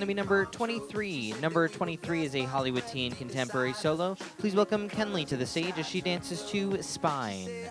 to be number 23. Number 23 is a Hollywood teen contemporary solo. Please welcome Kenlee to the stage as she dances to Spine.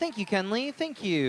Thank you, Kenlee. Thank you.